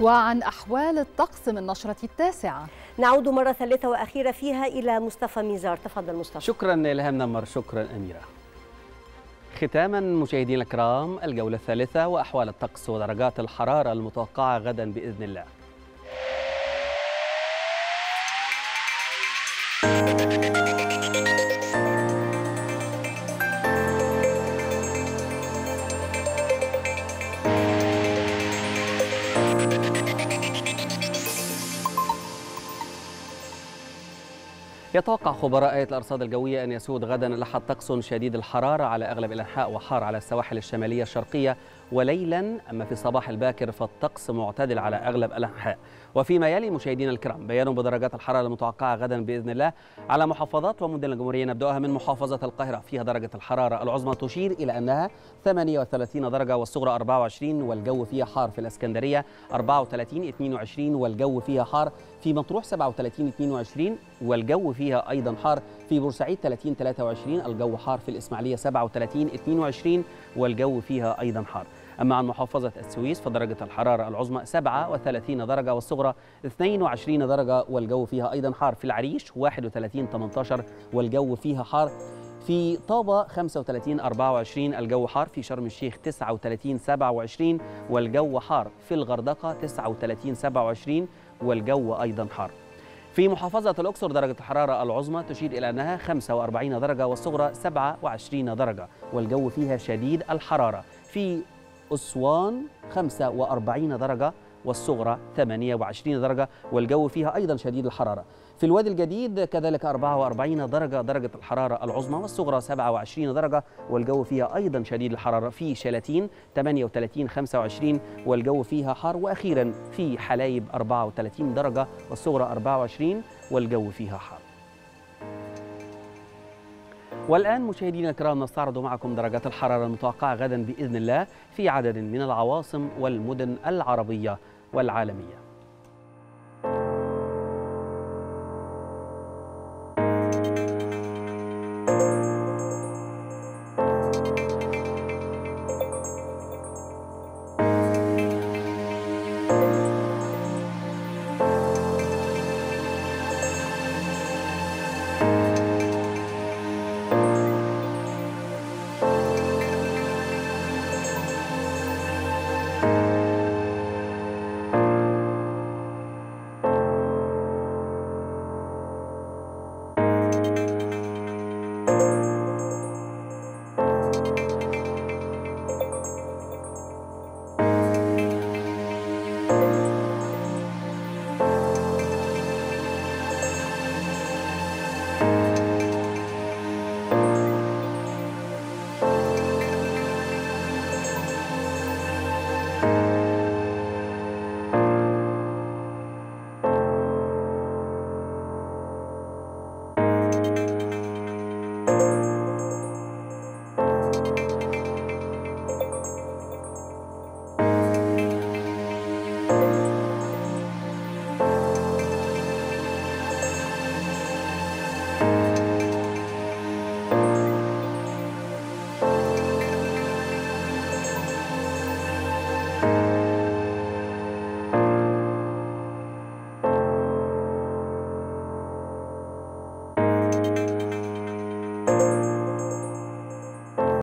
وعن أحوال الطقس من نشرة التاسعة. نعود مرة ثالثة وأخيرة فيها إلى مصطفى ميزار. تفضل مصطفى. شكرا إلهام نمر شكرا أميرة. ختاما مشاهدينا الكرام الجولة الثالثة وأحوال الطقس ودرجات الحرارة المتوقعة غدا بإذن الله. يتوقع خبراء هيئة الأرصاد الجوية أن يسود غدا الأحد طقس شديد الحرارة على أغلب الأنحاء وحار على السواحل الشمالية الشرقية وليلا أما في الصباح الباكر فالطقس معتدل على أغلب الأنحاء وفيما يلي مشاهدينا الكرام بيان بدرجات الحرارة المتوقعة غدا بإذن الله على محافظات ومدن الجمهورية. نبدأها من محافظة القاهرة. فيها درجة الحرارة العظمى تشير إلى أنها 38 درجة والصغرى 24 والجو فيها حار في الإسكندرية 34 22 والجو فيها حار في مطروح 37 22 والجو فيها أيضا حار في بورسعيد 30 23 الجو حار في الإسماعيلية 37 22 والجو فيها أيضا حار. أما عن محافظة السويس فدرجة الحرارة العظمى 37 درجة والصغرى 22 درجة والجو فيها أيضا حار في العريش 31 18 والجو فيها حار في طابة 35 24 الجو حار في شرم الشيخ 39 27 والجو حار في الغردقة 39 27 والجو أيضا حار. في محافظة الأقصر درجة الحرارة العظمى تشير إلى أنها 45 درجة والصغرى 27 درجة والجو فيها شديد الحرارة. في أسوان 45 درجة والصغرى 28 درجة والجو فيها أيضا شديد الحرارة. في الوادي الجديد كذلك 44 درجة درجة الحرارة العظمى والصغرى 27 درجة والجو فيها أيضا شديد الحرارة في شلاتين 38 25 والجو فيها حار. وأخيرا في حلايب 34 درجة والصغرى 24 والجو فيها حار. والآن مشاهدينا الكرام نستعرض معكم درجات الحرارة المتوقعة غدا بإذن الله في عدد من العواصم والمدن العربية والعالمية.